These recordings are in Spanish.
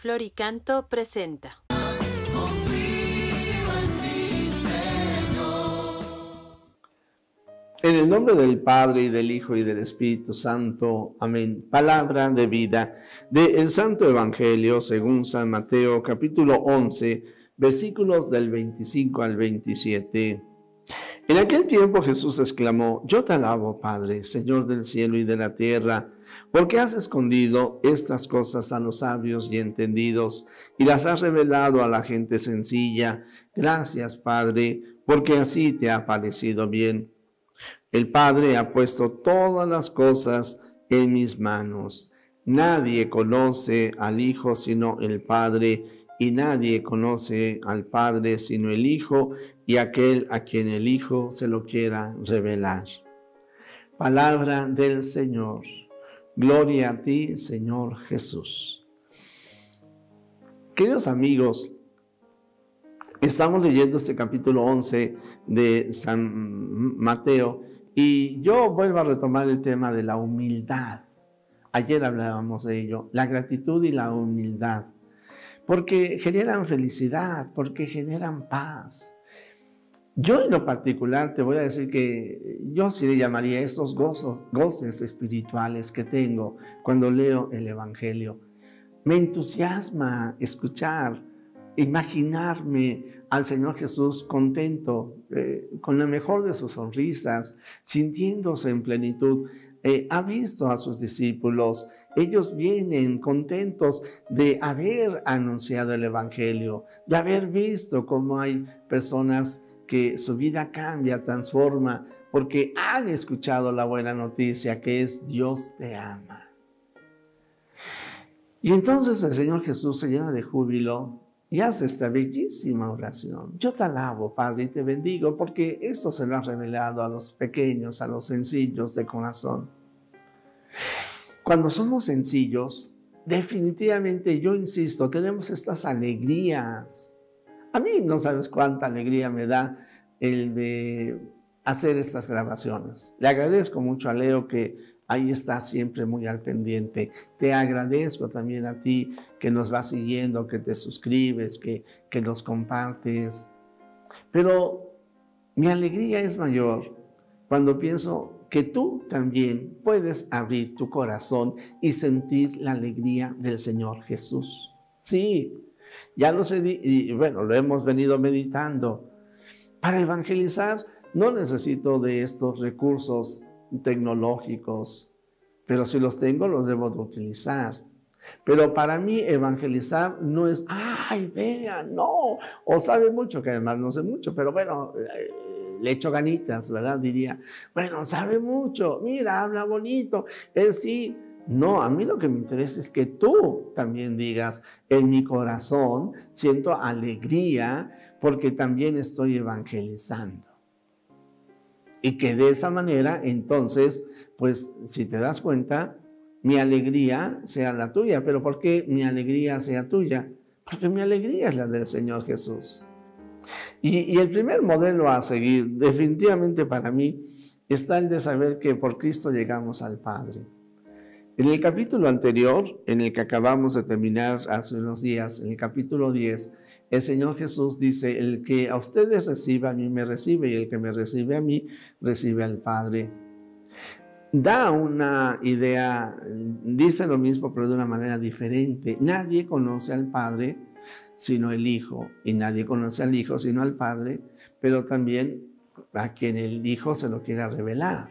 Floricanto presenta. En el nombre del Padre y del Hijo y del Espíritu Santo. Amén. Palabra de vida del Santo Evangelio según San Mateo capítulo 11 versículos del 25 al 27. En aquel tiempo Jesús exclamó, yo te alabo, Padre, Señor del cielo y de la tierra, porque has escondido estas cosas a los sabios y entendidos y las has revelado a la gente sencilla. Gracias, Padre, porque así te ha parecido bien. El Padre ha puesto todas las cosas en mis manos. Nadie conoce al Hijo sino el Padre, y nadie conoce al Padre sino el Hijo y aquel a quien el Hijo se lo quiera revelar. Palabra del Señor. Gloria a ti, Señor Jesús. Queridos amigos, estamos leyendo este capítulo 11 de San Mateo y yo vuelvo a retomar el tema de la humildad. Ayer hablábamos de ello, la gratitud y la humildad porque generan felicidad, porque generan paz. Yo en lo particular te voy a decir que yo sí le llamaría estos gozos, goces espirituales que tengo cuando leo el Evangelio. Me entusiasma escuchar, imaginarme al Señor Jesús contento, eh, con la mejor de sus sonrisas, sintiéndose en plenitud. Eh, ha visto a sus discípulos, ellos vienen contentos de haber anunciado el Evangelio, de haber visto cómo hay personas que su vida cambia, transforma, porque han escuchado la buena noticia que es Dios te ama. Y entonces el Señor Jesús se llena de júbilo y hace esta bellísima oración. Yo te alabo, Padre, y te bendigo, porque esto se lo ha revelado a los pequeños, a los sencillos de corazón. Cuando somos sencillos, definitivamente, yo insisto, tenemos estas alegrías. A mí no sabes cuánta alegría me da el de hacer estas grabaciones. Le agradezco mucho a Leo que ahí está siempre muy al pendiente. Te agradezco también a ti que nos vas siguiendo, que te suscribes, que, que nos compartes. Pero mi alegría es mayor cuando pienso que tú también puedes abrir tu corazón y sentir la alegría del Señor Jesús. Sí, ya lo sé, y bueno, lo hemos venido meditando. Para evangelizar no necesito de estos recursos tecnológicos, pero si los tengo los debo de utilizar. Pero para mí evangelizar no es, ay, vean, no, o sabe mucho, que además no sé mucho, pero bueno, eh, le echo ganitas, ¿verdad? Diría, bueno, sabe mucho, mira, habla bonito, es sí. No, a mí lo que me interesa es que tú también digas, en mi corazón siento alegría porque también estoy evangelizando. Y que de esa manera, entonces, pues si te das cuenta, mi alegría sea la tuya. ¿Pero por qué mi alegría sea tuya? Porque mi alegría es la del Señor Jesús. Y, el primer modelo a seguir, definitivamente para mí, está el de saber que por Cristo llegamos al Padre. En el capítulo anterior, en el que acabamos de terminar hace unos días, en el capítulo 10, el Señor Jesús dice, el que a ustedes reciba, a mí me recibe, y el que me recibe a mí, recibe al Padre. Da una idea, dice lo mismo, pero de una manera diferente. Nadie conoce al Padre sino el Hijo, y nadie conoce al Hijo sino al Padre, pero también a quien el Hijo se lo quiera revelar.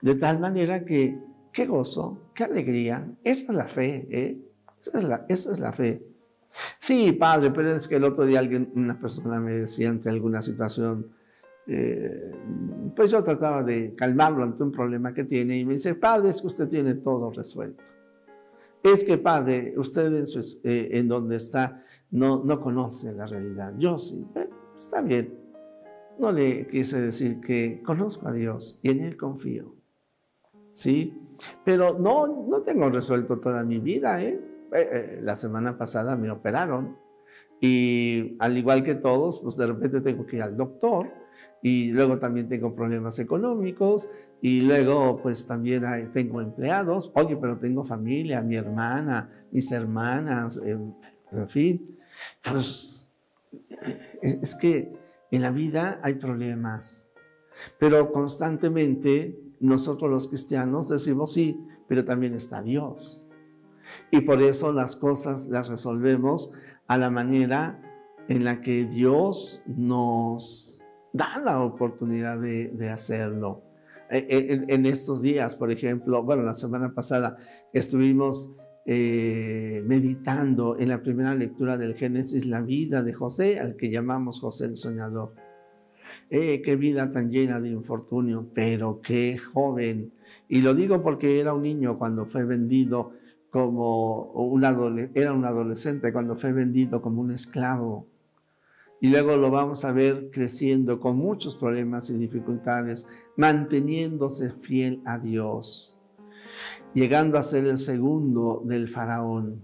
De tal manera que, qué gozo, qué alegría, esa es la fe, ¿eh? esa, es la, esa es la fe. Sí, Padre, pero es que el otro día alguien, una persona me decía ante alguna situación, eh, pues yo trataba de calmarlo ante un problema que tiene y me dice, Padre, es que usted tiene todo resuelto es que Padre, usted en, eh, donde está no, no conoce la realidad. Yo sí, está bien. No le quise decir que conozco a Dios y en Él confío. ¿Sí? Pero no, no tengo resuelto toda mi vida. ¿eh? Eh, ¿eh? la semana pasada me operaron y al igual que todos, pues de repente tengo que ir al doctor y luego también tengo problemas económicos y luego pues también tengo empleados, oye, pero tengo familia, mi hermana, mis hermanas, en, en fin, pues es que en la vida hay problemas, pero constantemente nosotros los cristianos decimos sí, pero también está Dios. Y por eso las cosas las resolvemos a la manera en la que Dios nos da la oportunidad de, hacerlo. E, e, en, estos días, por ejemplo, bueno, la semana pasada estuvimos eh, meditando en la primera lectura del Génesis la vida de José, al que llamamos José el Soñador. Eh, qué vida tan llena de infortunio, pero qué joven. Y lo digo porque era un niño cuando fue vendido como un era un adolescente cuando fue vendido como un esclavo. Y luego lo vamos a ver creciendo con muchos problemas y dificultades, manteniéndose fiel a Dios, llegando a ser el segundo del faraón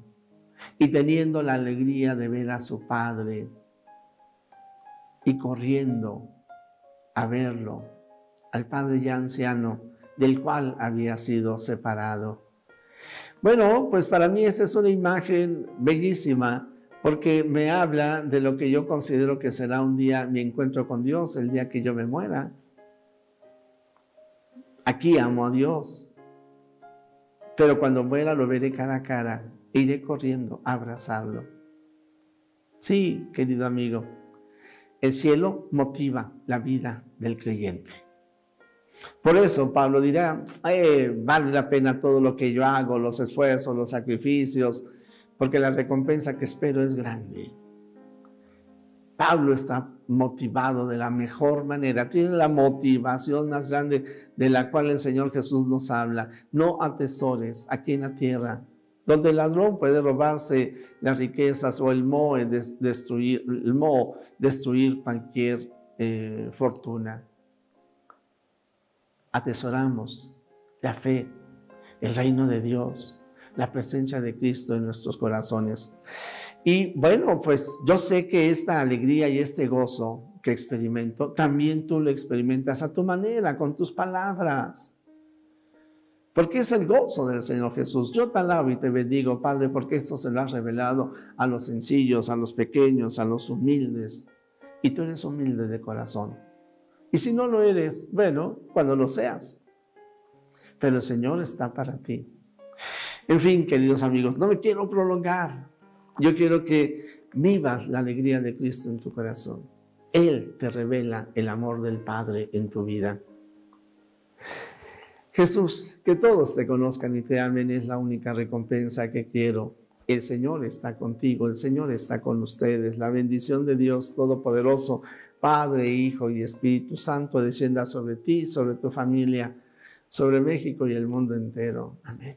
y teniendo la alegría de ver a su padre y corriendo a verlo, al padre ya anciano, del cual había sido separado. Bueno, pues para mí esa es una imagen bellísima porque me habla de lo que yo considero que será un día mi encuentro con Dios, el día que yo me muera. Aquí amo a Dios, pero cuando muera lo veré cara a cara, iré corriendo a abrazarlo. Sí, querido amigo, el cielo motiva la vida del creyente. Por eso Pablo dirá, eh, vale la pena todo lo que yo hago, los esfuerzos, los sacrificios, porque la recompensa que espero es grande. Pablo está motivado de la mejor manera, tiene la motivación más grande de la cual el Señor Jesús nos habla. No atesores aquí en la tierra, donde el ladrón puede robarse las riquezas o el moho destruir, el destruir cualquier eh, fortuna atesoramos la fe, el reino de Dios, la presencia de Cristo en nuestros corazones. Y bueno, pues yo sé que esta alegría y este gozo que experimento, también tú lo experimentas a tu manera, con tus palabras. Porque es el gozo del Señor Jesús. Yo te alabo y te bendigo, Padre, porque esto se lo has revelado a los sencillos, a los pequeños, a los humildes. Y tú eres humilde de corazón. Y si no lo eres, bueno, cuando lo seas. Pero el Señor está para ti. En fin, queridos amigos, no me quiero prolongar. Yo quiero que vivas la alegría de Cristo en tu corazón. Él te revela el amor del Padre en tu vida. Jesús, que todos te conozcan y te amen es la única recompensa que quiero. El Señor está contigo, el Señor está con ustedes. La bendición de Dios Todopoderoso, Padre, Hijo y Espíritu Santo, descienda sobre ti, sobre tu familia, sobre México y el mundo entero. Amén.